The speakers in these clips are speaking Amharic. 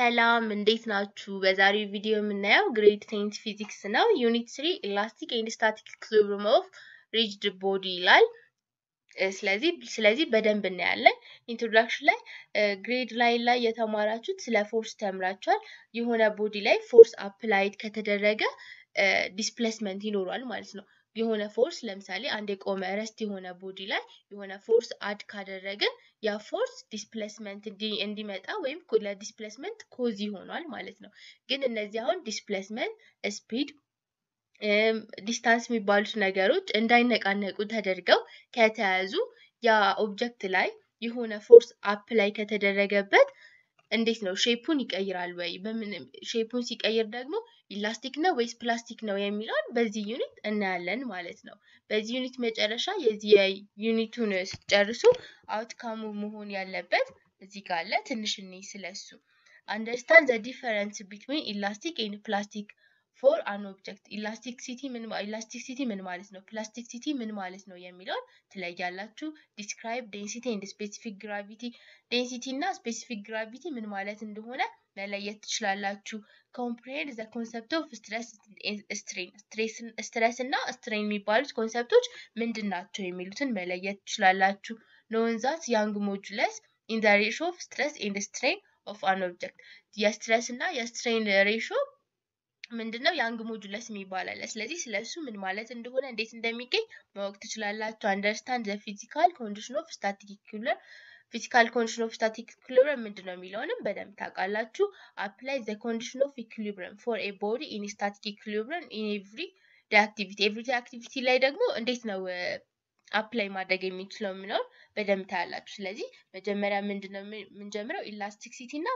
ሰላም እንዴት ናችሁ? በዛሬው ቪዲዮ የምናየው grade ten physics ነው። unit three elastic and static equilibrium of rigid body ይላል። ስለዚህ ስለዚህ በደንብ እናያለን። introduction ላይ grade nine ላይ የተማራችሁት ስለ force ተምራችኋል። የሆነ body ላይ force applied ከተደረገ displacement ይኖሯል ማለት ነው። የሆነ force ለምሳሌ አንድ የቆመ rest የሆነ body ላይ የሆነ force add ካደረግን ያ force displacement እንዲመጣ ወይም ለ displacement cause ይሆኗል ማለት ነው። ግን እነዚህ አሁን displacement፣ speed፣ distance የሚባሉት ነገሮች እንዳይነቃነቁ ተደርገው ከተያዙ ያ object ላይ የሆነ force apply ከተደረገበት እንዴት ነው shape ኡን ይቀይራል ወይ? shape ኡን ሲቀይር ደግሞ elastic ነው ወይስ ፕላስቲክ ነው የሚለውን በዚህ unit እናያለን ማለት ነው። በዚህ unit መጨረሻ የዚህ የ unit ኡን ስትጨርሱ outcome ኡ መሆን ያለበት እዚህ ጋር አለ። ትንሽ እኔ ስለሱ understand the difference between elastic and plastic for an object elasticity ምን elasticity ምን ማለት ነው፣ plasticity ምን ማለት ነው የሚለውን ትለያላችሁ። describe density and specific gravity density እና specific gravity ምን ማለት እንደሆነ መለየት ትችላላችሁ። comprehend the concept of stress strain stress እና strain የሚባሉት concept ኦች ምንድን ናቸው የሚሉትን መለየት ትችላላችሁ። known that Young modulus in the ratio of stress and strain of an object የ stress እና የ strain ratio ምንድነው Young modulus የሚባል አለ። ስለዚህ ስለሱ ምን ማለት እንደሆነ እንዴት እንደሚገኝ ማወቅ ትችላላችሁ። understand the physical condition of equilibrium physical condition of static equilibrium ምንድን ነው የሚለውንም በደንብ ታውቃላችሁ። apply the condition of equilibrium for a body in static equilibrium in every activity every activity ላይ ደግሞ እንዴት ነው apply ማድረግ የሚችለው የሚለውን በደንብ ታያላችሁ። ስለዚህ መጀመሪያ ምንድን ነው የምንጀምረው elasticity እና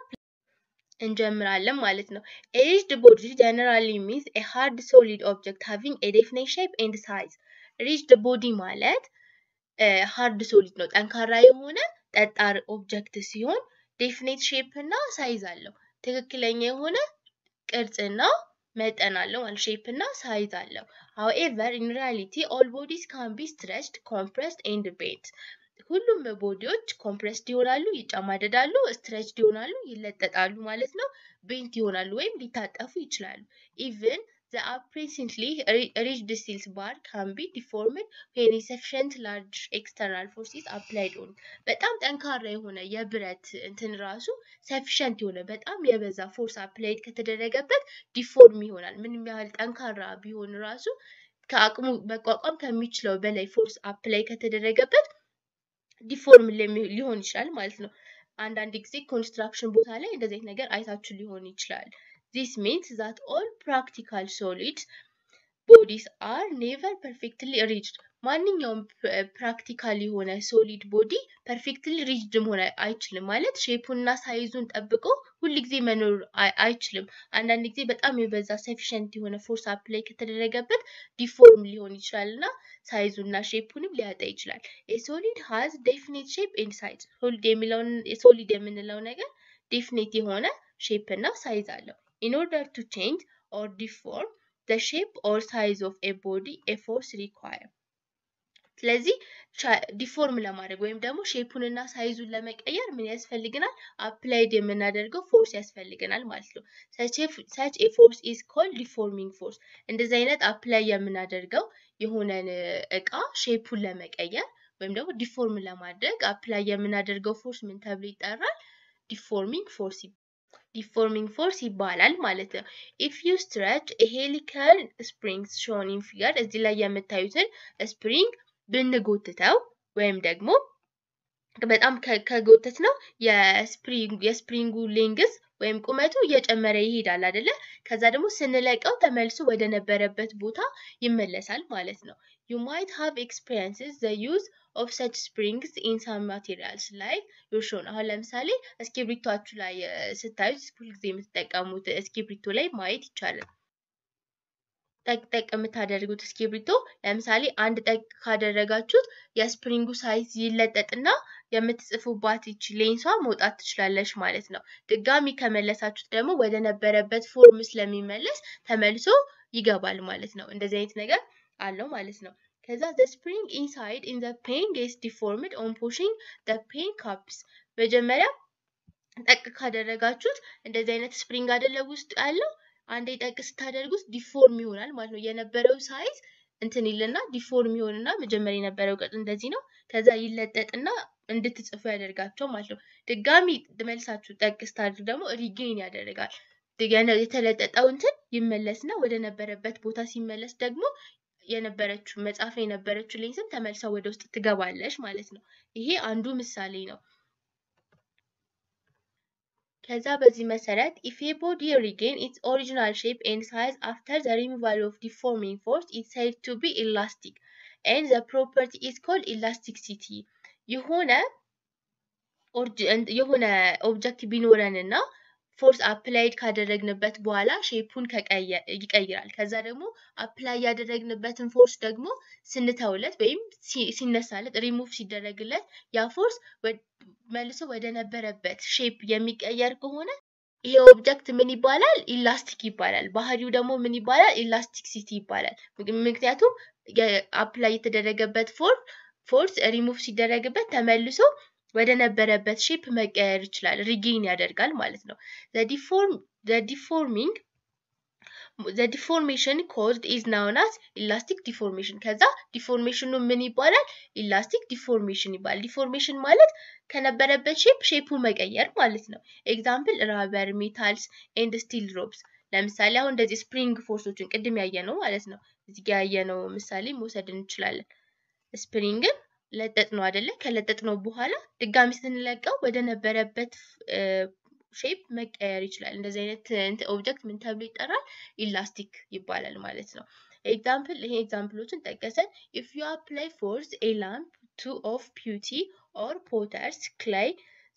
እንጀምራለን ማለት ነው። rigid body generally means a hard solid object having a definite shape and size። rigid body ማለት hard solid ነው፣ ጠንካራ የሆነ ጠጣር object ሲሆን definite shape እና size አለው። ትክክለኛ የሆነ ቅርጽና መጠን አለው ማለት shape እና size አለው። however in reality all bodies can be stretched compressed and bent ሁሉም body ዎች compressed ይሆናሉ፣ ይጨማደዳሉ፣ stretched ይሆናሉ፣ ይለጠጣሉ ማለት ነው። bent ይሆናሉ ወይም ሊታጠፉ ይችላሉ። even the apparently rigid steel bar can be deformed when sufficient large external force is applied on በጣም ጠንካራ የሆነ የብረት እንትን ራሱ sufficient የሆነ በጣም የበዛ force applied ከተደረገበት deform ይሆናል። ምንም ያህል ጠንካራ ቢሆን ራሱ ከአቅሙ መቋቋም ከሚችለው በላይ force apply ከተደረገበት deform ሊሆን ይችላል ማለት ነው። አንዳንድ ጊዜ construction ቦታ ላይ እንደዚህ ነገር አይታችሁ ሊሆን ይችላል። this means that all practical solid bodies are never perfectly rigid። ማንኛውም practical የሆነ solid body perfectly rigid መሆን አይችልም ማለት shape ኡንና size ኡን ጠብቆ ሁል ጊዜ መኖር አይችልም። አንዳንድ ጊዜ በጣም የበዛ sufficient የሆነ force apply ከተደረገበት deform ሊሆን ይችላል እና size ኡና shape ኡንም ሊያጣ ይችላል። የ solid has definite shape and size። solid የሚለውን solid የምንለው ነገር definite የሆነ shape እና size አለው። in order to change or deform the shape or size of a body a force required ስለዚህ deform ለማድረግ ወይም ደግሞ shape ኡንና size ኡን ለመቀየር ምን ያስፈልገናል? applied የምናደርገው force ያስፈልገናል ማለት ነው። such a force is called deforming force። እንደዚህ አይነት apply የምናደርገው የሆነን እቃ shape ኡን ለመቀየር ወይም ደግሞ deform ለማድረግ apply የምናደርገው force ምን ተብሎ ይጠራል? deforming force deforming force ይባላል ማለት ነው። if you stretch helical spring shown in figure እዚህ ላይ የምታዩትን spring ብንጎትተው ወይም ደግሞ በጣም ከጎተትነው የ spring ኡ length ወይም ቁመቱ እየጨመረ ይሄዳል አይደለ? ከዛ ደግሞ ስንለቀው ተመልሶ ወደ ነበረበት ቦታ ይመለሳል ማለት ነው። you might have experienced the use of such springs in some materials ላይ ዮሾን አሁን ለምሳሌ እስክሪብሪቷችሁ ላይ ስታዩት ሁልጊዜ የምትጠቀሙት እስክሪብሪቶ ላይ ማየት ይቻላል። ጠቅጠቅ የምታደርጉት እስክሪብቶ ለምሳሌ አንድ ጠቅ ካደረጋችሁት የ spring ኡ size ይለጠጥና የምትጽፉባት ይች ሌንሷ መውጣት ትችላለች ማለት ነው። ድጋሚ ከመለሳችሁት ደግሞ ወደ ነበረበት form ስለሚመለስ ተመልሶ ይገባል ማለት ነው። እንደዚህ አይነት ነገር አለው ማለት ነው። ከዛ the spring inside in the pen gets deformed on pushing the pen caps መጀመሪያ ጠቅ ካደረጋችሁት እንደዚህ አይነት spring አይደለ ውስጥ ያለው አንዴ ጠቅ ስታደርጉት deform ይሆናል ማለት ነው። የነበረው size እንትን ይልና deform ይሆንና መጀመሪያ የነበረው ቅጥ እንደዚህ ነው። ከዛ ይለጠጥና እንድትጽፉ ያደርጋቸው ማለት ነው። ድጋሚ መልሳችሁ ጠቅ ስታደርግ ደግሞ regain ያደርጋል። የተለጠጠው እንትን ይመለስና ወደ ነበረበት ቦታ ሲመለስ ደግሞ የነበረችው መጻፍ የነበረችው ሌንስም ተመልሳ ወደ ውስጥ ትገባለች ማለት ነው። ይሄ አንዱ ምሳሌ ነው። ከዛ በዚህ መሰረት if a body regain its original shape and size after the removal of deforming force it's said to be elastic and the property is called elasticity የሆነ የሆነ object ቢኖረንና force applied ካደረግንበት በኋላ shape ኡን ይቀይራል። ከዛ ደግሞ apply ያደረግንበትን force ደግሞ ስንተውለት ወይም ሲነሳለት ሪሙቭ ሲደረግለት ያ ፎርስ መልሶ ወደ ነበረበት shape የሚቀየር ከሆነ ይሄ object ምን ይባላል? elastic ይባላል። ባህሪው ደግሞ ምን ይባላል? elasticity ይባላል። ምክንያቱም apply የተደረገበት ፎርስ ሪሙቭ ሲደረግበት ተመልሶ ወደ ነበረበት shape መቀየር ይችላል። regain ያደርጋል ማለት ነው። deforming the deformation caused is known as elastic deformation ከዛ deformation ኑ ምን ይባላል? elastic deformation ይባላል። deformation ማለት ከነበረበት shape shape ኡ መቀየር ማለት ነው። example rubber፣ metals and steel ropes። ለምሳሌ አሁን እንደዚህ spring force ኦችን ቅድም ያየነው ማለት ነው። እዚህ ጋር ያየነው ምሳሌ መውሰድ እንችላለን። spring ን ለጠጥነው አይደለ? ከለጠጥነው በኋላ ድጋሚ ስንለቀው ወደ ነበረበት shape መቀየር ይችላል። እንደዚህ አይነት object ምን ተብሎ ይጠራል? elastic ይባላል ማለት ነው። example ይሄ example ኦችን ጠቀሰን። if you apply force a lump to of putty or potter's clay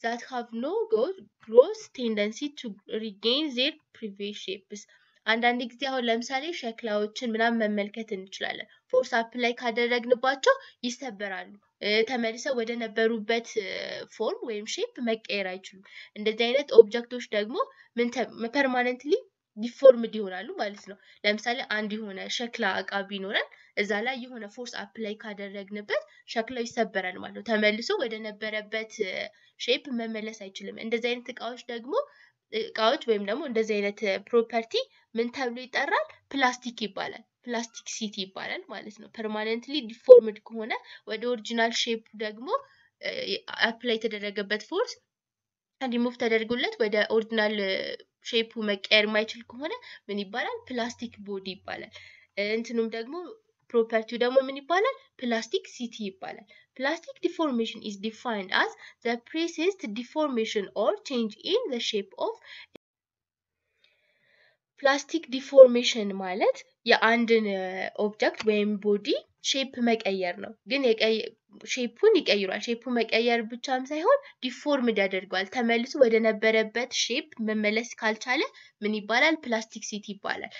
that have no gross tendency to regain their previous shapes አንዳንድ ጊዜ አሁን ለምሳሌ ሸክላዎችን ምናምን መመልከት እንችላለን። force apply ካደረግንባቸው ይሰበራሉ። ተመልሰው ወደ ነበሩበት form ወይም shape መቀየር አይችሉም። እንደዚህ አይነት object ኦች ደግሞ permanently deformed ይሆናሉ ማለት ነው። ለምሳሌ አንድ የሆነ ሸክላ እቃ ቢኖረን እዛ ላይ የሆነ force apply ካደረግንበት ሸክላው ይሰበራል ማለት ነው። ተመልሶ ወደ ነበረበት shape መመለስ አይችልም። እንደዚህ አይነት እቃዎች ደግሞ እቃዎች ወይም ደግሞ እንደዚህ አይነት property ምን ተብሎ ይጠራል? ፕላስቲክ ይባላል። plasticity ይባላል ማለት ነው። permanently deformed ከሆነ ወደ original shape ደግሞ apply የተደረገበት ፎርስ ሪሙቭ ተደርጎለት ወደ original shape ኡ መቀየር የማይችል ከሆነ ምን ይባላል? plastic body ይባላል። እንትኑም ደግሞ property ው ደግሞ ምን ይባላል? plasticity ይባላል። plastic deformation is defined as the persist deformation or change in the shape of plastic deformation ማለት የአንድን object ወይም body shape መቀየር ነው። ግን shape ኡን ይቀይሯል። shape ኡ መቀየር ብቻም ሳይሆን deformed ያደርገዋል። ተመልሶ ወደ ነበረበት shape መመለስ ካልቻለ ምን ይባላል? plasticity ይባላል።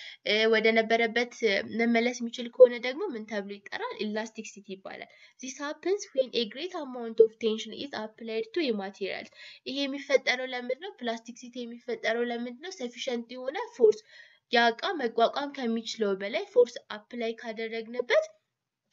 ወደ ነበረበት መመለስ የሚችል ከሆነ ደግሞ ምን ተብሎ ይጠራል? elasticity ይባላል። this happens when a great amount of tension is applied to የ material። ይሄ የሚፈጠረው ለምንድን ነው? plasticity የሚፈጠረው ለምንድን ነው? sufficient የሆነ force ያ እቃ መቋቋም ከሚችለው በላይ force apply ካደረግንበት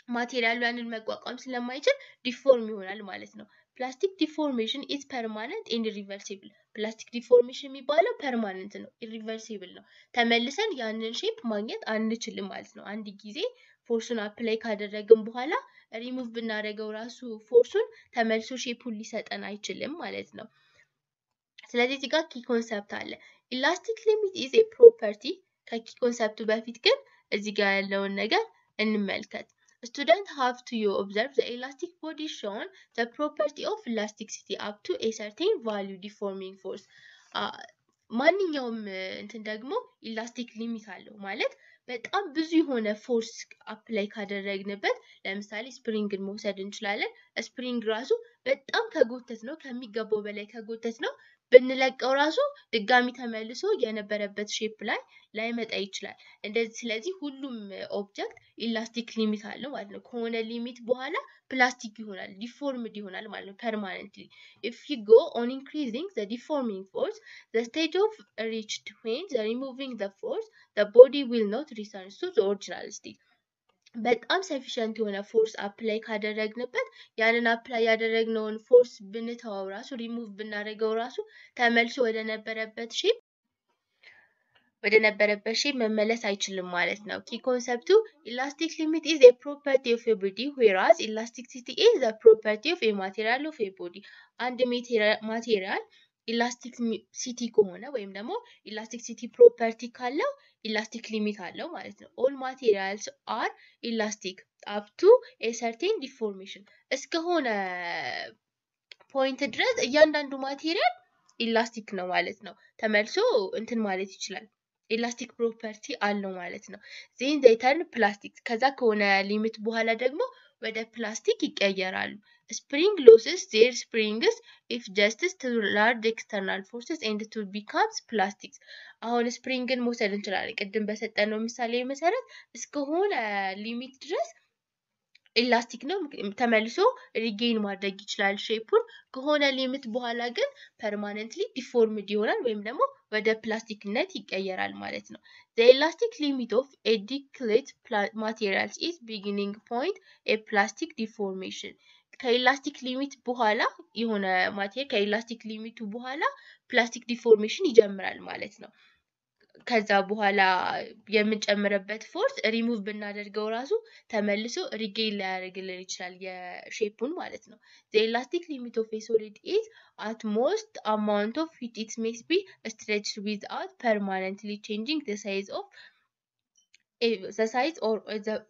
material ኡ ያንን መቋቋም ስለማይችል deform ይሆናል ማለት ነው። plastic deformation is permanent and reversible። plastic deformation የሚባለው permanent ነው፣ irreversible ነው። ተመልሰን ያንን shape ማግኘት አንችልም ማለት ነው። አንድ ጊዜ force ኡን apply ካደረግን በኋላ ሪሙቭ ብናደርገው ራሱ force ኡን ተመልሶ shape ኡን ሊሰጠን አይችልም ማለት ነው። ስለዚህ እዚህ ጋር key concept አለ። elastic limit is a property። ከ key concept ኡ በፊት ግን እዚህ ጋር ያለውን ነገር እንመልከት። Students have to observe the elastic body shown the property of elasticity up to a certain value deforming force. ማንኛውም እንትን ደግሞ elastic limit አለው ማለት በጣም ብዙ የሆነ force apply ካደረግንበት ለምሳሌ spring ን መውሰድ እንችላለን። spring ራሱ በጣም ከጎተትነው ከሚገባው በላይ ከጎተትነው ብንለቀው ራሱ ድጋሚ ተመልሶ የነበረበት shape ላይ ላይመጣ ይችላል። እንደዚህ ስለዚህ ሁሉም object elastic limit አለው ማለት ነው። ከሆነ limit በኋላ ፕላስቲክ ይሆናል፣ deformed ይሆናል ማለት ነው permanently። ኢፍ ዩ ጎ ኦን ኢንክሪዚንግ ዘ ዲፎርሚንግ ፎርስ ዘ ስቴጅ ኦፍ ሪችድ ዌን ዘ ሪሙቪንግ ዘ ፎርስ ዘ ቦዲ ዊል ኖት ሪተርን ቱ ዘ ኦሪጂናል ስቴት። በጣም sufficient የሆነ force apply ካደረግንበት ያንን apply ያደረግነውን force ብንተወው ራሱ ሪሙቭ ብናደርገው ራሱ ተመልሶ ወደ ነበረበት shape ወደ ነበረበት shape መመለስ አይችልም ማለት ነው። key concept ኡ elastic limit is a property of a body whereas elasticity is the property of a material of a body። አንድ material elasticity ከሆነ ወይም ደግሞ elasticity property ካለው elastic limit አለው ማለት ነው። all materials are elastic up to a certain deformation እስከሆነ point ድረስ እያንዳንዱ material elastic ነው ማለት ነው። ተመልሶ እንትን ማለት ይችላል። elastic property አለው ማለት ነው። then they turn plastic ከዛ ከሆነ limit በኋላ ደግሞ ወደ ፕላስቲክ ይቀየራሉ። spring loses their springs if just to large external forces and to becomes plastics። አሁን spring ን መውሰድ እንችላለን። ቅድም በሰጠነው ምሳሌ መሰረት እስከሆነ limit ድረስ elastic ነው። ተመልሶ regain ማድረግ ይችላል shape ኡን። ከሆነ limit በኋላ ግን permanently deformed ይሆናል ወይም ደግሞ ወደ ፕላስቲክነት ይቀየራል ማለት ነው። the elastic limit of a materials is beginning point a plastic deformation። ከ elastic limit በኋላ የሆነ material ከ elastic limit ኡ በኋላ plastic deformation ይጀምራል ማለት ነው። ከዛ በኋላ የምንጨምርበት ፎርስ ሪሙቭ ብናደርገው ራሱ ተመልሶ regain ሊያደርግልን ይችላል የ shape ኡን ማለት ነው። the elastic limit of a solid is at most amount of which it may be stretched without permanently changing size of size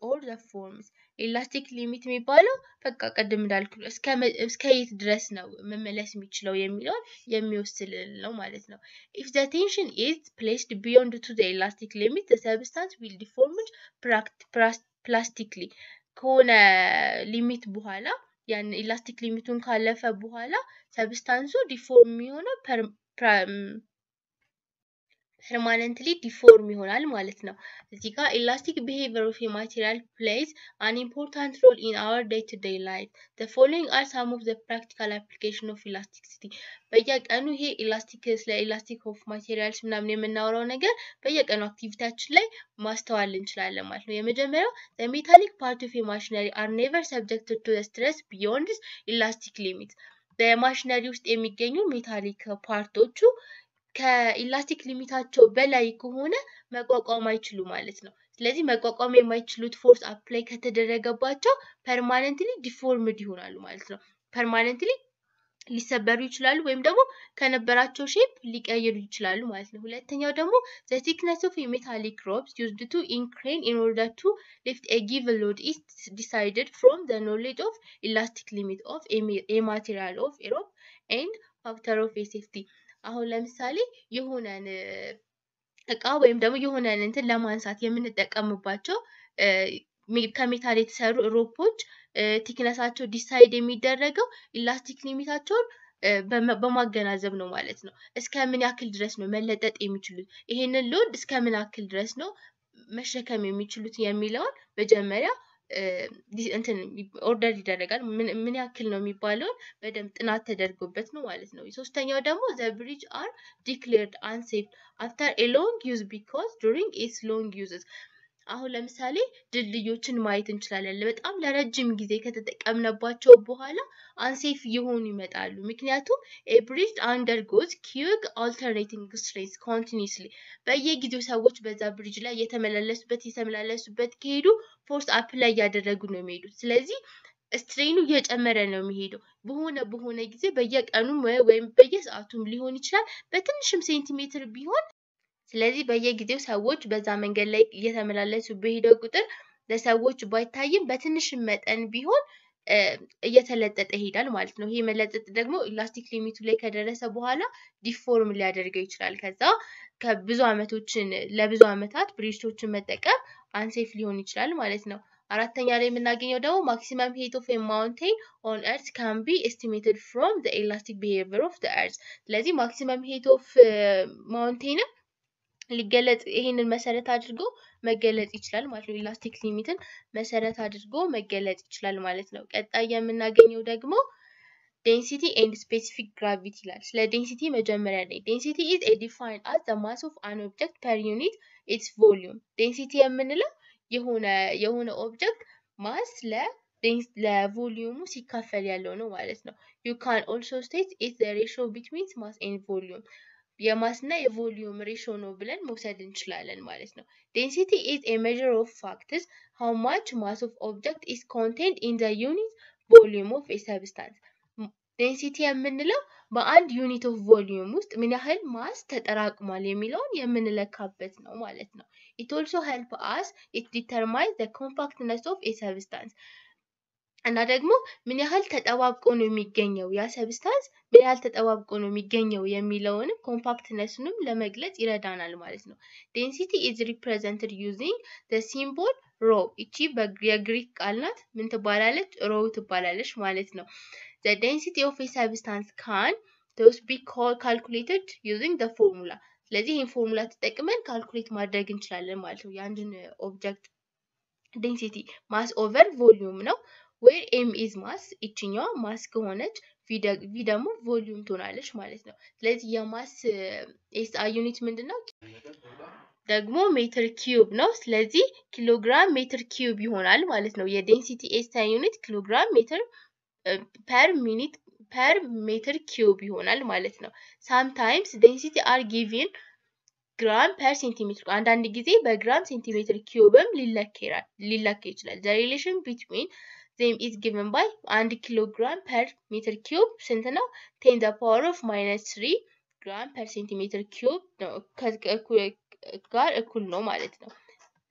or forms። elastic limit የሚባለው በቃ ቅድም እንዳልኩ እስከ የት ድረስ ነው መመለስ የሚችለው የሚለውን የሚወስንልን ነው ማለት ነው። if the tension is placed beyond to the elastic limit the substance will deformed plastically ከሆነ limit በኋላ ያን elastic limit ኡን ካለፈ በኋላ substance ኡ deform የሚሆነው permanently deform ይሆናል ማለት ነው። እዚህ ጋር elastic behavior of material plays an important role in our day to day life the following are some of the practical application of elasticity። በየቀኑ ይሄ elastic ስለ elastic of materials ምናምን የምናወራው ነገር በየቀኑ activity ያችን ላይ ማስተዋል እንችላለን ማለት ነው። የመጀመሪያው the metallic part of machinery are never subjected to stress beyond elastic limit። በ machinery ውስጥ የሚገኙ metallic part ኦቹ ከ elastic limit ኣቸው በላይ ከሆነ መቋቋም አይችሉ ማለት ነው። ስለዚህ መቋቋም የማይችሉት force apply ከተደረገባቸው permanently deformed ይሆናሉ ማለት ነው። permanently ሊሰበሩ ይችላሉ ወይም ደግሞ ከነበራቸው shape ሊቀይሩ ይችላሉ ማለት ነው። ሁለተኛው ደግሞ the thickness of metallic ropes used to in crane in order to lift a given load is decided from the knowledge of elastic limit of a material of a rope and factor of a safety አሁን ለምሳሌ የሆነን እቃ ወይም ደግሞ የሆነን እንትን ለማንሳት የምንጠቀምባቸው ከ metal የተሰሩ rope ኦች thickness ኣቸው decide የሚደረገው elastic limit ኣቸውን በማገናዘብ ነው ማለት ነው። እስከ ምን ያክል ድረስ ነው መለጠጥ የሚችሉት፣ ይሄንን load እስከ ምን ያክል ድረስ ነው መሸከም የሚችሉት የሚለውን መጀመሪያ እንትን order ይደረጋል። ምን ያክል ነው የሚባለውን በደንብ ጥናት ተደርጎበት ነው ማለት ነው። ሶስተኛው ደግሞ the bridge are declared unsafe after a long use because during its long uses። አሁን ለምሳሌ ድልድዮችን ማየት እንችላለን። በጣም ለረጅም ጊዜ ከተጠቀምነባቸው በኋላ unsafe እየሆኑ ይመጣሉ። ምክንያቱም a bridge undergoes huge alternating stress continuously በየጊዜው ሰዎች በዛ bridge ላይ እየተመላለሱበት እየተመላለሱበት ከሄዱ force apply እያደረጉ ነው የሚሄዱት። ስለዚህ strain ኡ እየጨመረ ነው የሚሄደው። በሆነ በሆነ ጊዜ በየቀኑም ወይም በየሰዓቱም ሊሆን ይችላል በትንሽም ሴንቲሜትር ቢሆን ስለዚህ በየጊዜው ሰዎች በዛ መንገድ ላይ እየተመላለሱ በሄደው ቁጥር ለሰዎች ባይታይም በትንሽም መጠን ቢሆን እየተለጠጠ ይሄዳል ማለት ነው። ይሄ መለጠጥ ደግሞ elastic limit ኡ ላይ ከደረሰ በኋላ deform ሊያደርገው ይችላል። ከዛ ከብዙ ዓመቶችን ለብዙ ዓመታት bridge ኦችን መጠቀም unsafe ሊሆን ይችላል ማለት ነው። አራተኛ ላይ የምናገኘው ደግሞ maximum height of mountain on earth can be estimated from elastic behavior of earth። ስለዚህ maximum height of mountain ም ሊገለጽ ይሄንን መሰረት አድርጎ መገለጽ ይችላል ማለት ነው። elastic limit ን መሰረት አድርጎ መገለጽ ይችላል ማለት ነው። ቀጣይ የምናገኘው ደግሞ density and specific gravity ይላል። ስለ density መጀመሪያ ላይ density is a defined as the mass of an object per unit its volume። density የምንለው የሆነ የሆነ object mass ለ ለ volume ኡ ሲካፈል ያለው ነው ማለት ነው። you can also state it the ratio between mass and volume የ mass እና የ volume ratio ነው ብለን መውሰድ እንችላለን ማለት ነው። density is a measure of facts how much mass of object is contained in the unit volume of a substance። density የምንለው በአንድ unit of volume ውስጥ ምን ያህል mass ተጠራቅሟል የሚለውን የምንለካበት ነው ማለት ነው። it also help us it determine the compactness of a substance እና ደግሞ ምን ያህል ተጠባብቆ ነው የሚገኘው ያ substance ምን ያህል ተጠባብቆ ነው የሚገኘው የሚለውንም compactness ኡንም ለመግለጽ ይረዳናል ማለት ነው። density is represented using the symbol rho። እቺ የግሪክ ቃል ናት። ምን ትባላለች? rho ትባላለች ማለት ነው። the density of a substance can thus be calculated using the formula። ስለዚህ ይህን ፎርሙላ ተጠቅመን calculate ማድረግ እንችላለን ማለት ነው። የአንድን object density mass over volume ነው። where m is mass ይችኛዋ mass ከሆነች v ደግሞ volume ትሆናለች ማለት ነው። ስለዚህ የ mass SI unit ምንድን ነው? ደግሞ meter cube ነው። ስለዚህ ኪሎግራም meter cube ይሆናል ማለት ነው። የ density SI unit ኪሎግራም meter per minute per meter cube ይሆናል ማለት ነው። sometimes density are given gram per centimeter አንዳንድ ጊዜ በግራም centimeter cube ም ሊለካ ይችላል። the relation between them is given by አንድ ኪሎ ግራም per ሜትር cube ስንት ነው? ten the power of minus three gram per centimeter cube ጋር እኩል ነው ማለት ነው።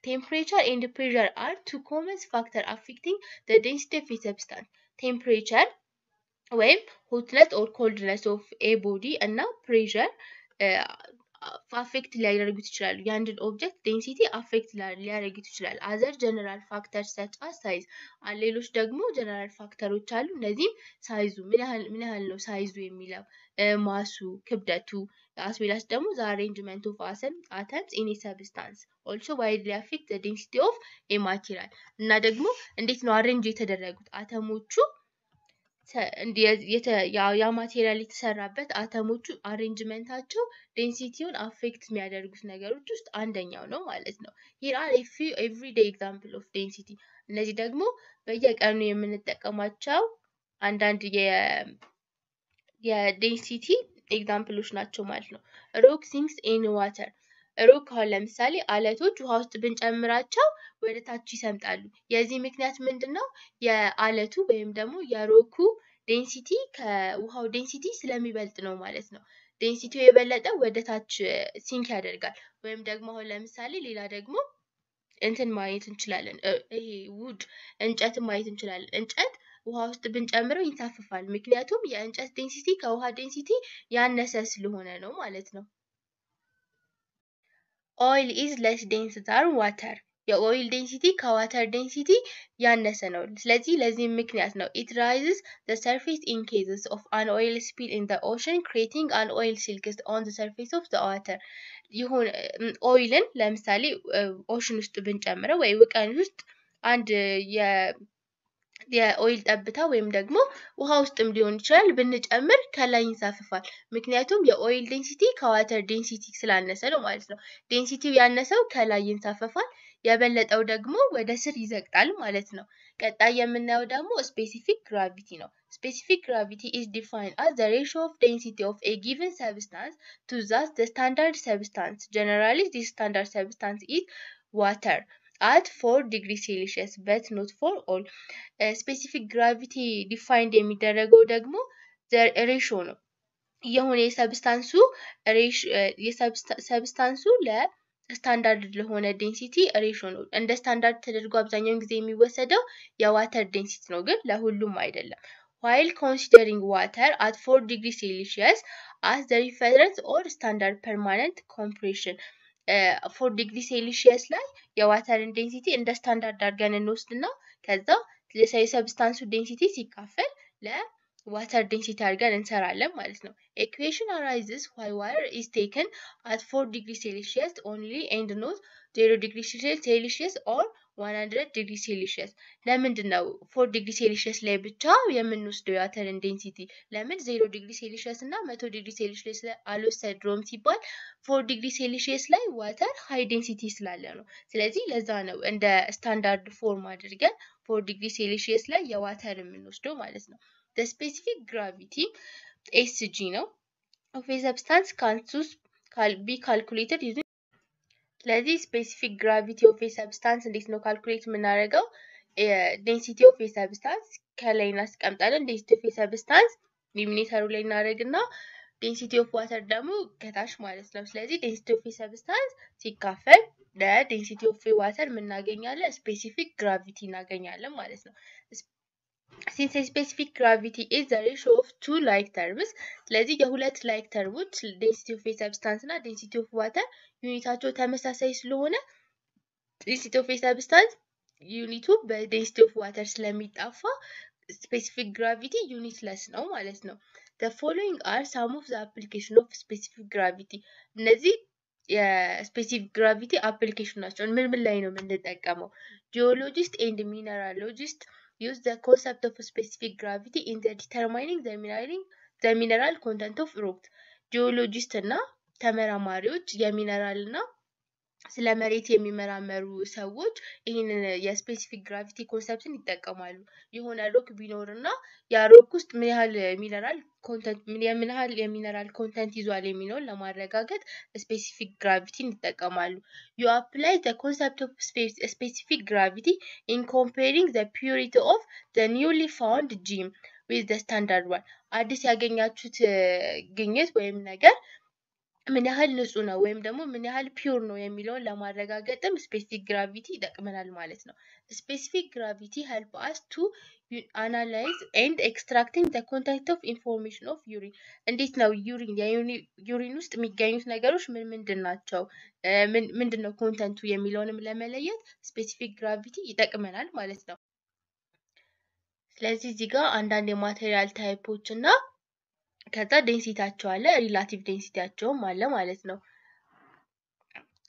temperature and pressure are two common factor affecting the density of substance። temperature ወይም hotness or coldness of a body እና pressure affect ሊያደርጉት ይችላሉ። የአንድን object density affect ሊያደርጉት ይችላል። other general factor as size፣ ሌሎች ደግሞ general factor ኦች አሉ። እነዚህም size ኡ ምን ያህል ነው size ኡ የሚለው mass ኡ፣ ክብደቱ as well as ደግሞ the arrangement of atoms in substance also widely affect density of a material እና ደግሞ እንዴት ነው arrange የተደረጉት አተሞቹ ያ material የተሰራበት አተሞቹ arrangement ኣቸው density ውን affect የሚያደርጉት ነገሮች ውስጥ አንደኛው ነው ማለት ነው። here are a few everyday example of density። እነዚህ ደግሞ በየቀኑ የምንጠቀማቸው አንዳንድ የ density example ኦች ናቸው ማለት ነው። rock sinks in water rock አሁን ለምሳሌ አለቶች ውሃ ውስጥ ብንጨምራቸው ወደ ታች ይሰምጣሉ። የዚህ ምክንያት ምንድን ነው? የአለቱ ወይም ደግሞ የ rock ኡ density ከውሃው density ስለሚበልጥ ነው ማለት ነው። density ው የበለጠ ወደ ታች sink ያደርጋል። ወይም ደግሞ አሁን ለምሳሌ ሌላ ደግሞ እንትን ማየት እንችላለን። ይሄ wood እንጨትን ማየት እንችላለን። እንጨት ውሃ ውስጥ ብንጨምረው ይንሳፍፋል። ምክንያቱም የእንጨት density ከውሃ density ያነሰ ስለሆነ ነው ማለት ነው። oil is less dense than water። የ oil density ከ water density ያነሰ ነው። ስለዚህ ለዚህም ምክንያት ነው። it rises the surface in cases of an oil spill in the ocean creating an oil slicks on the surface of the water። ይሁን oil ን ለምሳሌ ocean ውስጥ ብንጨምረው ወይ ውቅያኖስ ውስጥ አንድ የ oil ጠብታ ወይም ደግሞ ውሃ ውስጥም ሊሆን ይችላል ብንጨምር ከላይ ይንሳፍፋል። ምክንያቱም የ oil density ከ water density ስላነሰ ነው ማለት ነው። density ው ያነሰው ከላይ ይንሳፈፋል፣ የበለጠው ደግሞ ወደ ስር ይዘቅጣል ማለት ነው። ቀጣይ የምናየው ደግሞ specific gravity ነው። specific gravity is defined as the ratio of density of a given substance to that the standard substance generally this standard substance is water at four degree Celsius but not for all። specific gravity defined የሚደረገው ደግሞ ሬሾ ነው የሆነ የሰብስታንሱ ሰብስታንሱ ለስታንዳርድ ለሆነ ዴንሲቲ ሬሾ ነው። እንደ ስታንዳርድ ተደርጎ አብዛኛውን ጊዜ የሚወሰደው የ water density ነው፣ ግን ለሁሉም አይደለም። while considering water at four degree Celsius as the reference or standard permanent comparison four degree Celsius ላይ የ water ን density እንደ ስታንዳርድ አድርገን እንወስድና ከዛ የ substance ኡ density ሲካፈል ለ water density አድርገን እንሰራለን ማለት ነው። a question arises why water is taken at four degree Celsius only and not zero degree Celsius or 100 degree Celsius። ለምንድን ነው four degree Celsius ላይ ብቻ የምንወስደው የ water ን density? ለምን zero degree Celsius እና መቶ degree Celsius ላይ አልወሰድነውም ሲባል four degree Celsius ላይ water high density ስላለ ነው። ስለዚህ ለዛ ነው እንደ standard form አድርገን four degree Celsius ላይ የ water የምንወስደው ማለት ነው። specific gravity SG ነው of substance can be calculated ስለዚህ specific gravity of substance እንዴት ነው calculate የምናደርገው? density of substance ከላይ እናስቀምጣለን። density of substance numerator ኡ ላይ እናደርግና density of water ደግሞ ከታች ማለት ነው። ስለዚህ density of substance ሲካፈል ለ density of water የምናገኛለን specific gravity እናገኛለን ማለት ነው። since specific gravity is the ratio of two like terms ስለዚህ የሁለት like term ኦች density of substance እና density of water unit ኣቸው ተመሳሳይ ስለሆነ density of substance unit ኡ በ density of water ስለሚጣፋ specific gravity unitless ነው ማለት ነው። the following are some of the application of specific gravity እነዚህ የ specific gravity application ናቸው። ምን ምን ላይ ነው የምንጠቀመው? geologist and mineralogist use the concept of specific gravity in the determining the mineral the mineral content of rock geologist እና ተመራማሪዎች የሚነራል እና ስለ መሬት የሚመራመሩ ሰዎች ይህንን የ specific gravity concept ን ይጠቀማሉ። የሆነ rock ቢኖር እና ያ rock ውስጥ ምን ያህል mineral content ምን ያህል የ mineral content ይዟል የሚለውን ለማረጋገጥ specific gravity ን ይጠቀማሉ። you apply the concept of specific gravity in comparing the purity of the newly found gem with the standard one አዲስ ያገኛችሁት ግኝት ወይም ነገር ምን ያህል ንጹህ ነው ወይም ደግሞ ምን ያህል pure ነው የሚለውን ለማረጋገጥም specific gravity ይጠቅመናል ማለት ነው። specific gravity help us to analyze and extracting the content of information of urine። እንዴት ነው urine urine ውስጥ የሚገኙት ነገሮች ምን ምንድን ናቸው፣ ምንድን ነው content ኡ የሚለውንም ለመለየት specific gravity ይጠቅመናል ማለት ነው። ስለዚህ እዚህ ጋር አንዳንድ የ material type ኦች እና ከዛ density ኣቸው አለ relative density ያቸውም አለ ማለት ነው።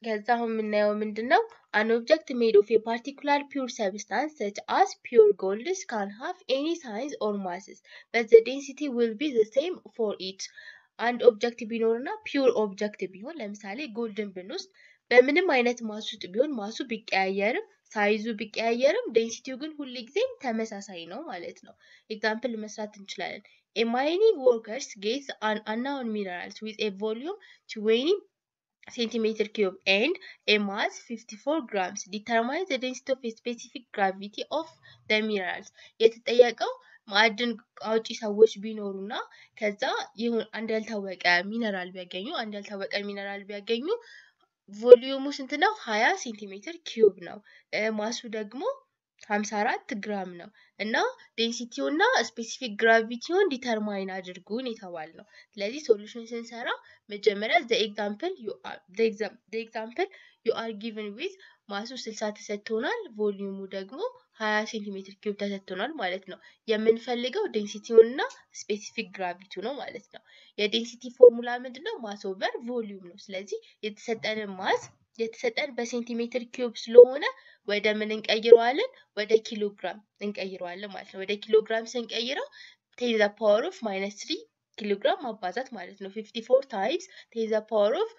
ከዛ አሁን የምናየው ምንድን ነው? an object made of a particular pure substance such as pure golds can have any size or mass but the density will be the same for each። አንድ object ቢኖርና pure object ቢሆን ለምሳሌ gold ን ብንወስድ በምንም አይነት mass ውስጥ ቢሆን mass ኡ ቢቀያየርም size ኡ ቢቀያየርም density ው ግን ሁል ጊዜም ተመሳሳይ ነው ማለት ነው። example መስራት እንችላለን። A mining workers gets an unknown minerals with a volume 20 centimeter cube and a mass 54 grams. Determine the density of a specific gravity of the minerals. የተጠየቀው ማዕድን አውጪ ሰዎች ቢኖሩና ከዛ ይሁን አንድ ያልታወቀ ሚነራል ቢያገኙ አንድ ያልታወቀ ሚነራል ቢያገኙ volume ኡ ስንት ነው? 20 centimeter cube ነው። mass ኡ ደግሞ 54 ግራም ነው እና density ው እና specific gravity ውን determine አድርጉን የተባለ ነው። ስለዚህ solution ስንሰራ መጀመሪያ example you are given with mass ኡ 60 ተሰጥቶናል፣ volume ኡ ደግሞ 20 centimeter cube ተሰጥቶናል ማለት ነው። የምንፈልገው density ውን እና specific gravity ው ነው ማለት ነው። የ density formula ምንድን ነው? mass over volume ነው። ስለዚህ የተሰጠንን mass የተሰጠን በ centimeter cube ስለሆነ ወደ ምን እንቀይረዋለን? ወደ ኪሎግራም እንቀይረዋለን ማለት ነው። ወደ ኪሎግራም ስንቀይረው ten the power of minus three kilogram ማባዛት ማለት ነው። fifty four times ten the power of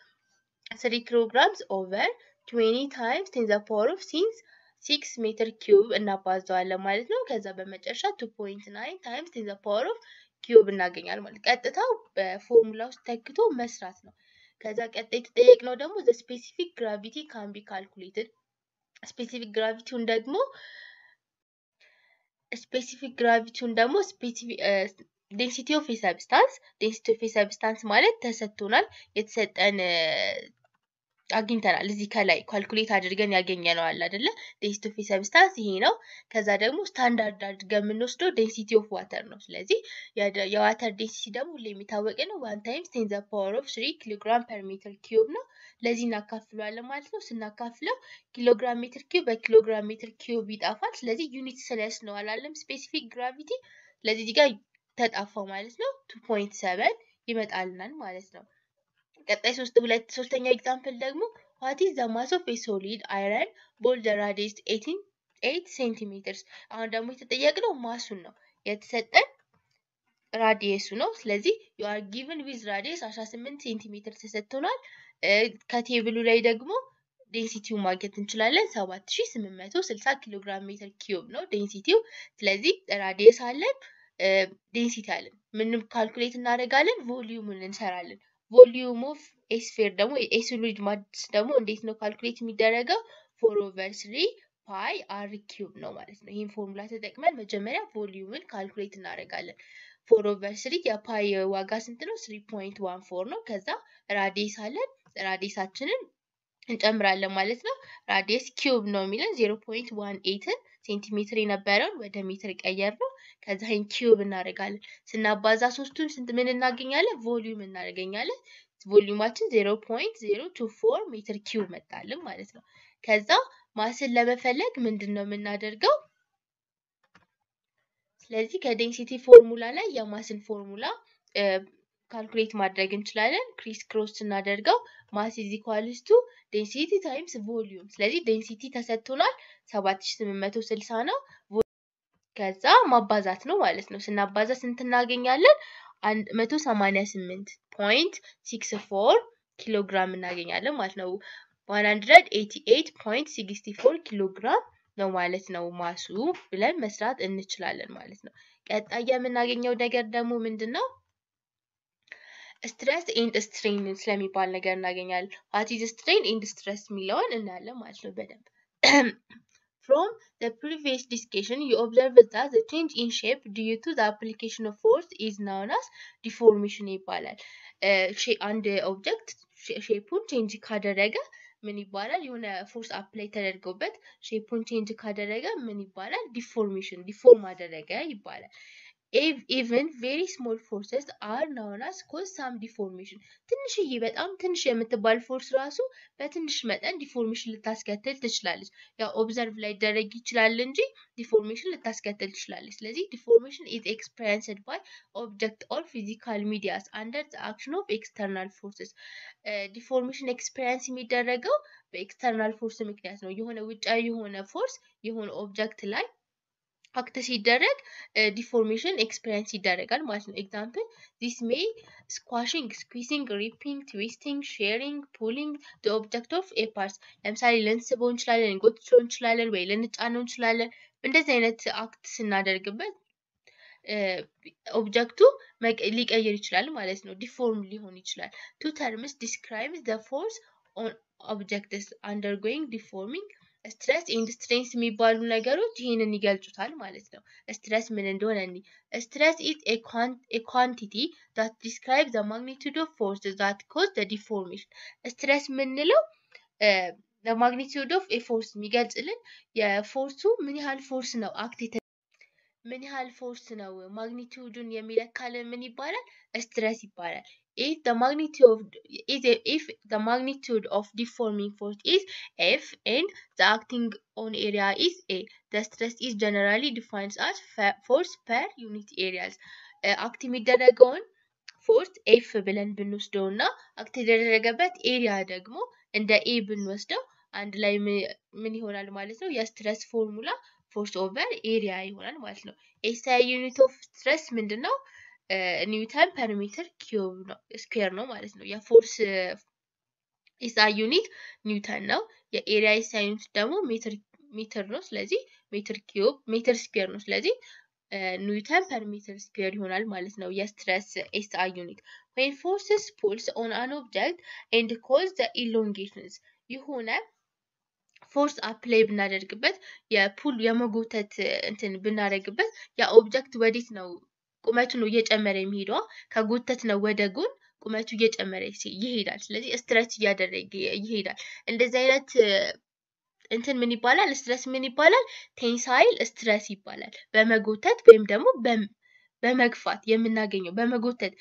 three kilograms over twenty times ten the power of minus six meter cube እናባዘዋለን ማለት ነው። ከዛ በመጨረሻ two point nine times ten the power of cube እናገኛል ማለት ቀጥታው በፎርሙላ ውስጥ ተክቶ መስራት ነው። ከዛ ቀጣይ የተጠየቅነው ደግሞ specific gravity can be calculated specific gravity ውን ደግሞ specific gravity ውን ደግሞ density of substance density of substance ማለት ተሰጥቶናል የተሰጠን አግኝተናል እዚህ ከላይ calculate አድርገን ያገኘነው አለ አይደለ? density of substance ይሄ ነው። ከዛ ደግሞ ስታንዳርድ አድርገን የምንወስደው density of water ነው። ስለዚህ የ water density ደግሞ ሁሌ የሚታወቅ ነው። one times ten the power of three kilogram per meter cube ነው። ለዚህ እናካፍለዋለን ማለት ነው። ስናካፍለው kilogram meter cube በ kilogram meter cube ይጣፋል። ስለዚህ unit less ነው አላለም specific gravity። ስለዚህ ጋር ተጣፋው ማለት ነው። two point seven ይመጣልናል ማለት ነው። ቀጣይ ሶስት ሁለት ሶስተኛው example ደግሞ what is the mass of a solid iron ball the radius eighteen eight centimeters። አሁን ደግሞ የተጠየቅነው mass ኡን ነው የተሰጠን radius ኡ ነው። ስለዚህ you are given with radius 18 ሴንቲሜትር ተሰጥቶናል። ከ table ኡ ላይ ደግሞ density ው ማግኘት እንችላለን። 7860 ኪሎ ግራም meter cube ነው density ው። ስለዚህ radius አለን፣ density አለን። ምንም calculate እናደርጋለን፣ volume ን እንሰራለን። volume of a sphere ደግሞ a solid mass ደግሞ እንዴት ነው calculate የሚደረገው? four over three pi r cube ነው ማለት ነው። ይህን ፎርሙላ ተጠቅመን መጀመሪያ volume ን calculate እናደርጋለን። four over three የ pi ዋጋ ስንት ነው? three point one four ነው። ከዛ radius አለን። radius ኣችንን እንጨምራለን ማለት ነው። radius cube ነው የሚለን zero point one eight ን centimeter የነበረውን ወደ ሜትር ቀየር ነው። ከዛ ይህን cube እናደርጋለን። ስናባዛ ሶስቱን ስንት ምን እናገኛለን? volume እናገኛለን። volume ኣችን zero point zero two four meter cube መጣልን ማለት ነው። ከዛ mass ን ለመፈለግ ምንድን ነው የምናደርገው? ስለዚህ ከ density formula ላይ የ mass ን formula calculate ማድረግ እንችላለን። criss cross ስናደርገው mass is equals to density times volume። ስለዚህ density ተሰጥቶናል 7860 ነው። ከዛ ማባዛት ነው ማለት ነው። ስናባዛ ስንት እናገኛለን? 188.64 ኪሎ ግራም እናገኛለን ማለት ነው። 188.64 ኪሎ ግራም ነው ማለት ነው mass ኡ ብለን መስራት እንችላለን ማለት ነው። ቀጣይ የምናገኘው ነገር ደግሞ ምንድን ነው? stress and strain ስለሚባል ነገር እናገኛለን። what is strain and stress የሚለውን እናያለን ማለት ነው በደንብ From the previous discussion, you observed that the change in shape due to the application of force is known as deformation ይባላል። አንድ object shape ኡን change ካደረገ ምን ይባላል? የሆነ force apply ተደርገውበት shape ኡን change ካደረገ ምን ይባላል? deformation deform አደረገ ይባላል። even very small forces are known as cause some deformation። ትንሽዬ በጣም ትንሽ የምትባል force ራሱ በትንሽ መጠን deformation ልታስከትል ትችላለች። ያው observe ላይደረግ ይችላል እንጂ deformation ልታስከትል ትችላለች። ስለዚህ deformation is experienced by object or physical medias under the action of external forces። deformation experience የሚደረገው በ external force ምክንያት ነው። የሆነ ውጫዊ የሆነ force የሆነ object ላይ act ሲደረግ deformation experience ይደረጋል ማለት ነው። example this may squashing፣ squeezing፣ ripping፣ twisting፣ shearing፣ pulling the object of a part። ለምሳሌ ልንስበው እንችላለን፣ ልንጎትተው እንችላለን፣ ወይ ልንጫነው እንችላለን። እንደዚህ አይነት act ስናደርግበት object ኡ ሊቀይር ይችላል ማለት ነው። deform ሊሆን ይችላል። to terms describe the force on objects undergoing deforming stress and strains የሚባሉ ነገሮች ይህንን ይገልጹታል ማለት ነው። stress ምን እንደሆነ እኒ stress is a quantity that describe the magnitude of force that cause the deformation። stress የምንለው magnitude of a force የሚገልጽልን የ force ኡ ምን ያህል force ነው act ምን ያህል force ነው magnitude ኡን የሚለካልን ምን ይባላል? stress ይባላል። if the magnitude of is if the magnitude of deforming force is F and the acting on area is A, the stress is generally defined as force per unit areas. act የሚደረገውን force F ብለን ብንወስደው እና act የተደረገበት area ደግሞ እንደ A ብንወስደው አንድ ላይ ምን ይሆናል ማለት ነው? የ stress formula force over area ይሆናል ማለት ነው። SI unit of stress ምንድን ነው? newton per meter square ነው ማለት ነው። የ force SI unit newton ነው። የ area SI unit ደግሞ ሜትር ሜትር ነው። ስለዚህ ሜትር cube meter square ነው። ስለዚህ newton per meter square ይሆናል ማለት ነው የ stress SI unit። when forces pulls on an object and cause the elongations የሆነ force apply ብናደርግበት የ pull የመጎተት እንትን ብናደርግበት ያ object ወዴት ነው ቁመቱ ነው እየጨመረ የሚሄደዋ ከጎተት ነው ወደ ጎን ቁመቱ እየጨመረ ይሄዳል። ስለዚህ stretch እያደረገ ይሄዳል። እንደዚህ አይነት እንትን ምን ይባላል? stress ምን ይባላል? tensile stress ይባላል። በመጎተት ወይም ደግሞ በመግፋት የምናገኘው በመጎተት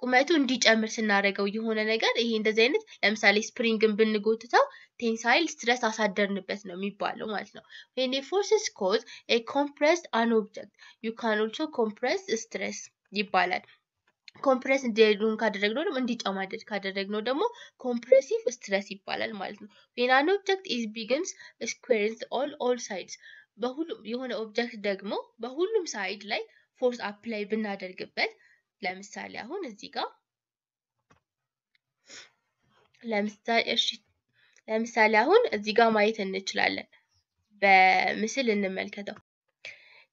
ቁመቱ እንዲጨምር ስናደርገው የሆነ ነገር ይሄ እንደዚህ አይነት ለምሳሌ spring ን ብንጎትተው tensile stress አሳደርንበት ነው የሚባለው ማለት ነው። when forces cause a compressed an object you can also compress stress ይባላል። compress እንዲሆን ካደረግነው ደግሞ እንዲጨማደድ ካደረግነው ደግሞ compressive stress ይባላል ማለት ነው። when an object is being squeezed all all sides በሁሉም የሆነ object ደግሞ በሁሉም side ላይ force apply ብናደርግበት ለምሳሌ አሁን እዚህ ጋር ለምሳሌ አሁን እዚህ ጋር ማየት እንችላለን። በምስል እንመልከተው።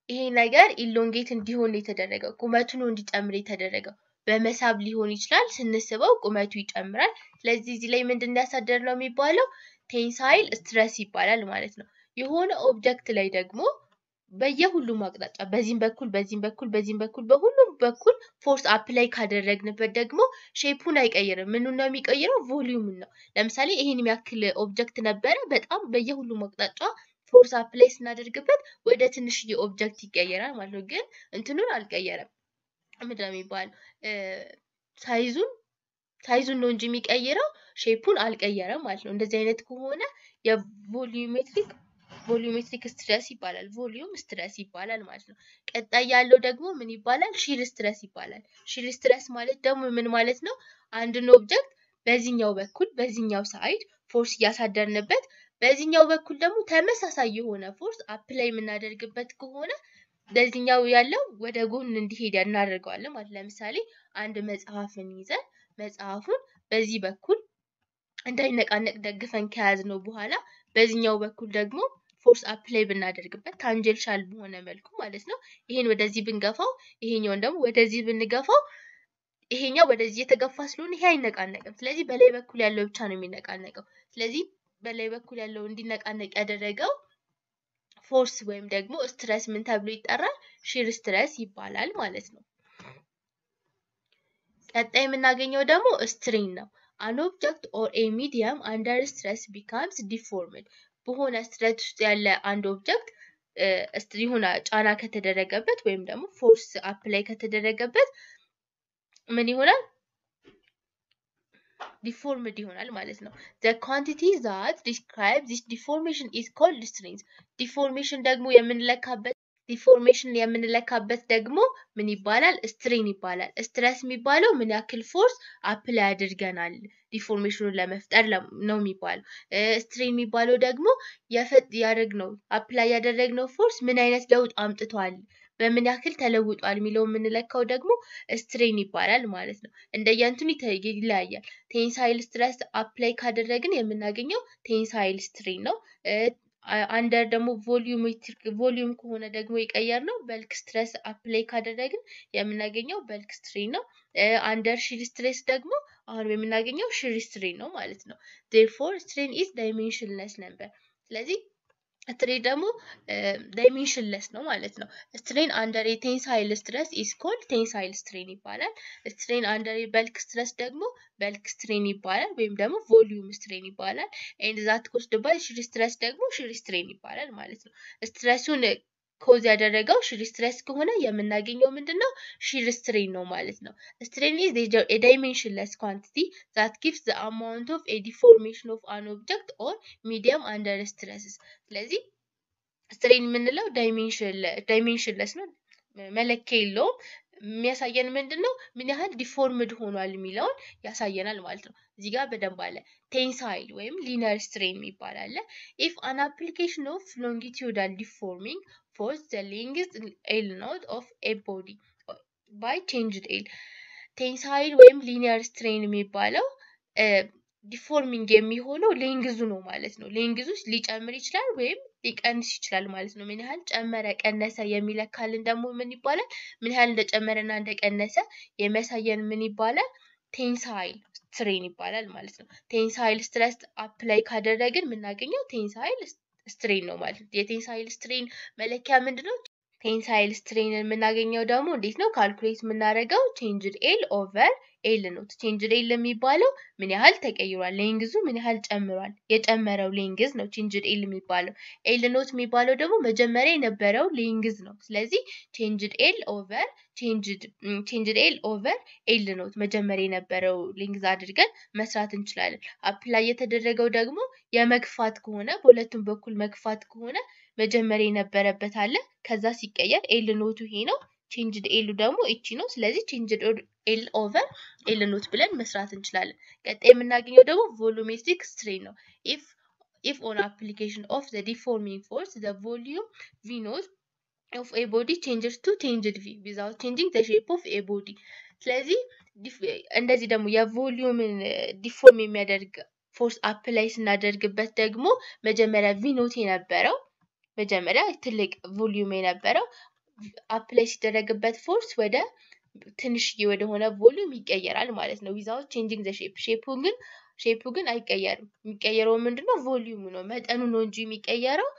ይሄ ነገር elongate እንዲሆን የተደረገው ቁመቱ እንዲጨምር የተደረገው በመሳብ ሊሆን ይችላል። ስንስበው ቁመቱ ይጨምራል። ስለዚህ እዚህ ላይ ምንድን ያሳደር ነው የሚባለው tensile stress ይባላል ማለት ነው። የሆነ object ላይ ደግሞ በየሁሉም አቅጣጫ በዚህም በኩል በዚህም በኩል በዚህም በኩል በሁሉም በኩል force apply ካደረግንበት ደግሞ shape ኡን አይቀይርም። ምኑን ነው የሚቀይረው? volume ን ነው። ለምሳሌ ይሄን የሚያክል object ነበረ። በጣም በየሁሉም አቅጣጫ force apply ስናደርግበት ወደ ትንሽዬ object ይቀየራል ማለት ነው። ግን እንትኑን አልቀየረም። ምንድን ነው የሚባለው? size ኡን size ኡን ነው እንጂ የሚቀይረው shape ኡን አልቀየረም ማለት ነው። እንደዚህ አይነት ከሆነ የ volumetric volumetric stress ይባላል። volume stress ይባላል ማለት ነው። ቀጣይ ያለው ደግሞ ምን ይባላል? shear stress ይባላል። shear stress ማለት ደግሞ ምን ማለት ነው? አንድን object በዚህኛው በኩል በዚህኛው side force እያሳደርንበት በዚህኛው በኩል ደግሞ ተመሳሳይ የሆነ force apply የምናደርግበት ከሆነ በዚህኛው ያለው ወደ ጎን እንዲሄድ እናደርገዋለን ማለት ለምሳሌ አንድ መጽሐፍን ይዘን መጽሐፉን በዚህ በኩል እንዳይነቃነቅ ደግፈን ከያዝነው በኋላ በዚህኛው በኩል ደግሞ force apply ብናደርግበት tangential በሆነ መልኩ ማለት ነው። ይሄን ወደዚህ ብንገፋው፣ ይሄኛውን ደግሞ ወደዚህ ብንገፋው ይሄኛው ወደዚህ የተገፋ ስለሆነ ይሄ አይነቃነቅም። ስለዚህ በላይ በኩል ያለው ብቻ ነው የሚነቃነቀው። ስለዚህ በላይ በኩል ያለው እንዲነቃነቅ ያደረገው force ወይም ደግሞ stress ምን ተብሎ ይጠራል? shear stress ይባላል ማለት ነው። ቀጣይ የምናገኘው ደግሞ strain ነው። an object or a medium under stress becomes deformed በሆነ stress ውስጥ ያለ አንድ object የሆነ ጫና ከተደረገበት ወይም ደግሞ force apply ከተደረገበት ምን ይሆናል? deformed ይሆናል ማለት ነው። the quantity that describe this deformation is called strain። deformation ደግሞ የምንለካበት deformation የምንለካበት ደግሞ ምን ይባላል? strain ይባላል። stress የሚባለው ምን ያክል force apply አድርገናል deformation ኡን ለመፍጠር ነው የሚባለው። strain የሚባለው ደግሞ ያደረግነው apply ያደረግነው force ምን አይነት ለውጥ አምጥቷል በምን ያክል ተለውጧል የሚለው የምንለካው ደግሞ strain ይባላል ማለት ነው። እንደየእንትኑ ይለያያል። tensile stress apply ካደረግን የምናገኘው tensile strain ነው። under ደግሞ volumetric volume ከሆነ ደግሞ የቀየር ነው በልክ stress apply ካደረግን የምናገኘው bulk strain ነው። under shear stress ደግሞ አሁን የምናገኘው shear strain ነው ማለት ነው። therefore strain is dimensionless ነበር። ስለዚህ strain ደግሞ dimensionless ነው ማለት ነው። strain under የ tensile stress is called tensile strain ይባላል። strain under የ bulk stress ደግሞ bulk strain ይባላል ወይም ደግሞ volume strain ይባላል። and that caused by shear stress ደግሞ shear strain ይባላል ማለት ነው። stress ኡን cause ያደረገው shear stress ከሆነ የምናገኘው ምንድን ነው? shear strain ነው ማለት ነው። strain is a dimensionless quantity that gives the amount of a deformation of an object or medium under stresses። ስለዚህ strain የምንለው dimensionless ነው፣ መለኪያ የለውም። የሚያሳየን ምንድን ነው? ምን ያህል deformed ሆኗል የሚለውን ያሳየናል ማለት ነው። እዚህ ጋር በደንብ አለ። tensile ወይም linear strain የሚባል አለ። if on application of longitudinal deforming force the length L naught of a body by changed L። tensile ወይም linear strain የሚባለው deforming የሚሆነው length ኡ ነው ማለት ነው። length ኡ ሊጨምር ይችላል ወይም ሊቀንስ ይችላል ማለት ነው። ምን ያህል ጨመረ ቀነሰ የሚለካልን ደግሞ ምን ይባላል? ምን ያህል እንደጨመረና እንደቀነሰ የሚያሳየን ምን ይባላል? tensile strain ይባላል ማለት ነው። tensile stress apply ካደረግን የምናገኘው tensile strain ነው ማለት ነው። የ tensile strain መለኪያ ምንድን ነው? tensile strain የምናገኘው ደግሞ እንዴት ነው calculate የምናደርገው? changed L over L ነው። changed L የሚባለው ምን ያህል ተቀይሯል፣ length ኡ ምን ያህል ጨምሯል፣ የጨመረው length ነው changed L የሚባለው። L naught የሚባለው ደግሞ መጀመሪያ የነበረው length ነው። ስለዚህ changed L over changed L over L naught መጀመሪያ የነበረው length አድርገን መስራት እንችላለን። apply የተደረገው ደግሞ የመግፋት ከሆነ በሁለቱም በኩል መግፋት ከሆነ መጀመሪያ የነበረበት አለ። ከዛ ሲቀየር L naught ኡ ይሄ ነው። changed L ኡ ደግሞ እቺ ነው። ስለዚህ changed L over L naught ብለን መስራት እንችላለን። ቀጣይ የምናገኘው ደግሞ volumetric strain ነው። if if on application of the deforming force the volume V naught of a body changes to changed V without changing the shape of a body። ስለዚህ እንደዚህ ደግሞ የ volume ን deform የሚያደርግ force apply ስናደርግበት ደግሞ መጀመሪያ V naught የነበረው መጀመሪያ ትልቅ volume የነበረው apply ሲደረግበት force ወደ ትንሽዬ ወደሆነ volume ይቀየራል ማለት ነው። without changing the shape shape ኡ ግን shape ኡ ግን አይቀየርም። የሚቀየረው ምንድነው? volume ኡ ነው መጠኑ ነው እንጂ የሚቀየረው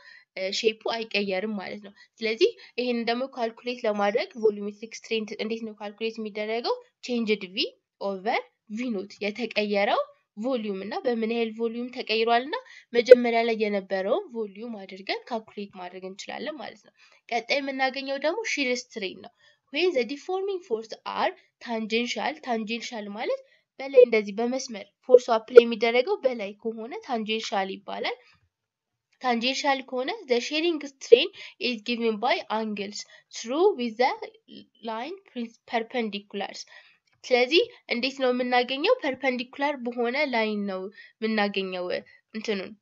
shape ኡ አይቀየርም ማለት ነው። ስለዚህ ይህንን ደግሞ calculate ለማድረግ volumetric strain እንዴት ነው calculate የሚደረገው? changed V over V naught የተቀየረው volume እና በምን ያህል volume ተቀይሯል እና መጀመሪያ ላይ የነበረውን volume አድርገን calculate ማድረግ እንችላለን ማለት ነው። ቀጣይ የምናገኘው ደግሞ shear strain ነው። when the deforming force are tangential tangential ማለት በላይ እንደዚህ በመስመር force ኡ apply የሚደረገው በላይ ከሆነ tangential ይባላል። tangential ከሆነ the shearing strain is given by angles through with the line perpendiculars። ስለዚህ እንዴት ነው የምናገኘው? perpendicular በሆነ line ነው የምናገኘው እንትኑን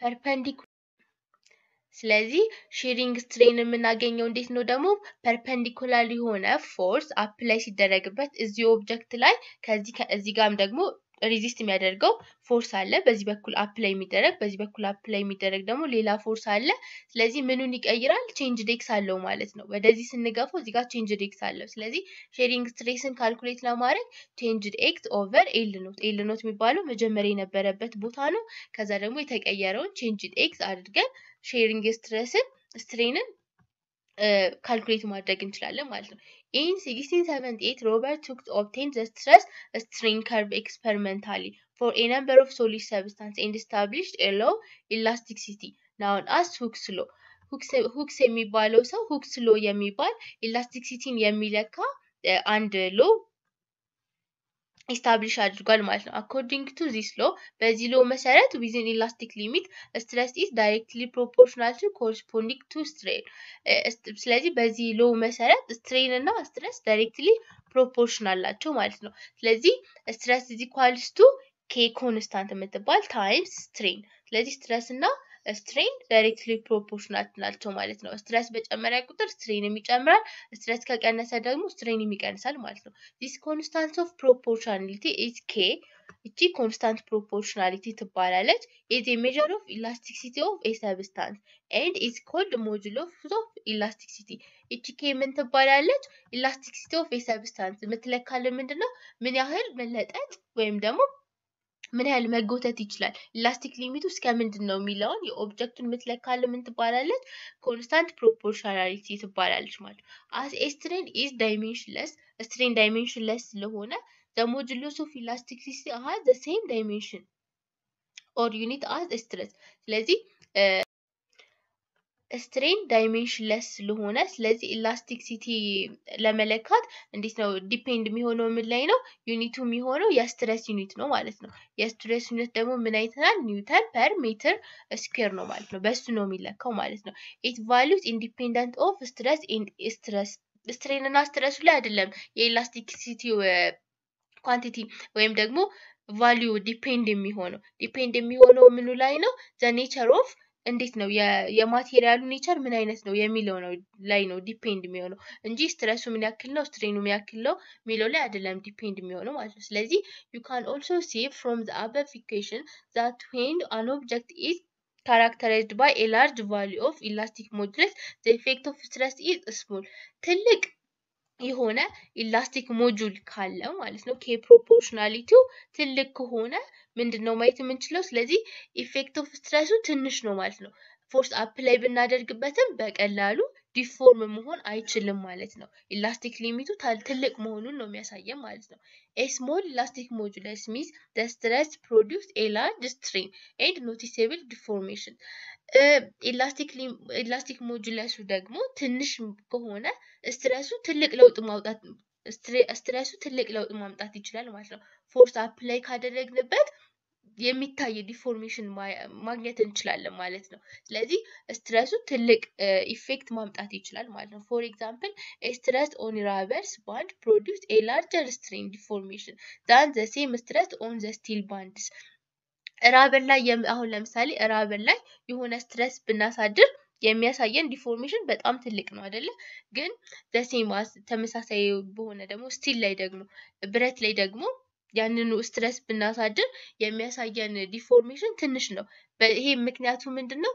perpendicular ስለዚህ shearing strain የምናገኘው እንዴት ነው ደግሞ perpendicular የሆነ force apply ሲደረግበት እዚህ object ላይ ከዚህ ጋርም ደግሞ resist የሚያደርገው force አለ። በዚህ በኩል apply የሚደረግ በዚህ በኩል apply የሚደረግ ደግሞ ሌላ force አለ። ስለዚህ ምኑን ይቀይራል? changed x አለው ማለት ነው። ወደዚህ ስንገፋው እዚህ ጋር changed x አለው። ስለዚህ shearing stress ን calculate ለማድረግ changed x over L naught L naught የሚባለው መጀመሪያ የነበረበት ቦታ ነው። ከዛ ደግሞ የተቀየረውን changed x አድርገን shearing stress ን strain ን calculate ማድረግ እንችላለን ማለት ነው። in 1678 Robert Hooke obtain the stress strain curve experimentally for a number of solid substance and established a law elasticity known as Hooke's law Hooke's የሚባለው ሰው Hooke's law የሚባል elasticity ን የሚለካ አንድ law establish አድርጓል ማለት ነው። according to this law በዚህ law መሰረት within elastic limit stress is directly proportional to corresponding to strain። ስለዚህ በዚህ law መሰረት strain እና stress directly proportional ናቸው ማለት ነው። ስለዚህ stress is equals to K constant የምትባል times strain። ስለዚህ stress እና strain directly proportional ናቸው ማለት ነው። stress በጨመረ ቁጥር strain ም ይጨምራል። stress ከቀነሰ ደግሞ strain ም ይቀንሳል ማለት ነው። this constant of proportionality is K። እቺ constant proportionality ትባላለች። is measure of elasticity of a substance and is called modulus of elasticity። እቺ K ምን ትባላለች? elasticity of a substance የምትለካልን ምንድን ነው? ምን ያህል መለጠጥ ወይም ደግሞ ምን ያህል መጎተት ይችላል፣ elastic limit ኡ እስከ ምንድን ነው የሚለውን የ object ኡን የምትለካልን ምን ትባላለች? constant proportionality ትባላለች ማለት ነው። as a strain is dimensionless strain dimensionless ስለሆነ the modulus of elasticity has the same dimension or unit as stress። ስለዚህ strain dimensionless ስለሆነ ስለዚህ elasticity ለመለካት እንዴት ነው depend የሚሆነው ምን ላይ ነው? unit ኡ የሚሆነው የ stress unit ነው ማለት ነው። የ stress unit ደግሞ ምን አይተናል? newton per meter square ነው ማለት ነው። በሱ ነው የሚለካው ማለት ነው። its value is independent of stress stress strain እና stress ኡ ላይ አይደለም የ elasticity ው quantity ወይም ደግሞ value depend የሚሆነው depend የሚሆነው ምኑ ላይ ነው? the nature of እንዴት ነው የ material ኡ nature ምን አይነት ነው የሚለው ነው ላይ ነው depend የሚሆነው እንጂ stress ኡ ምን ያክል ነው strain ኡ ምን ያክል ነው የሚለው ላይ አይደለም depend የሚሆነው ማለት ነው። ስለዚህ you can also see from the above equation that when an object is characterized by a large value of elastic modulus the effect of stress is small ትልቅ የሆነ elastic module ካለ ማለት ነው k proportionality ው ትልቅ ከሆነ ምንድን ነው ማየት የምንችለው? ስለዚህ effect of stress ኡ ትንሽ ነው ማለት ነው። force apply ብናደርግበትም በቀላሉ deform መሆን አይችልም ማለት ነው። elastic limit ኡ ትልቅ መሆኑን ነው የሚያሳየን ማለት ነው። a elastic modulus means the stress produce a large strain and noticeable deformation elastic modulus ኡ ደግሞ ትንሽ ከሆነ stress ኡ ትልቅ ለውጥ ማውጣት stress ኡ ትልቅ ለውጥ ማምጣት ይችላል ማለት ነው። force apply ካደረግንበት የሚታይ deformation ማግኘት እንችላለን ማለት ነው። ስለዚህ stress ኡ ትልቅ effect ማምጣት ይችላል ማለት ነው። for example stress on rubbers band produce a larger strain deformation than the same stress on the steel bands። rubber ላይ አሁን ለምሳሌ rubber ላይ የሆነ stress ብናሳድር የሚያሳየን deformation በጣም ትልቅ ነው አይደለ? ግን the same mass ተመሳሳይ በሆነ ደግሞ steel ላይ ደግሞ ብረት ላይ ደግሞ ያንኑ stress ብናሳድር የሚያሳየን deformation ትንሽ ነው። ይሄ ምክንያቱ ምንድን ነው?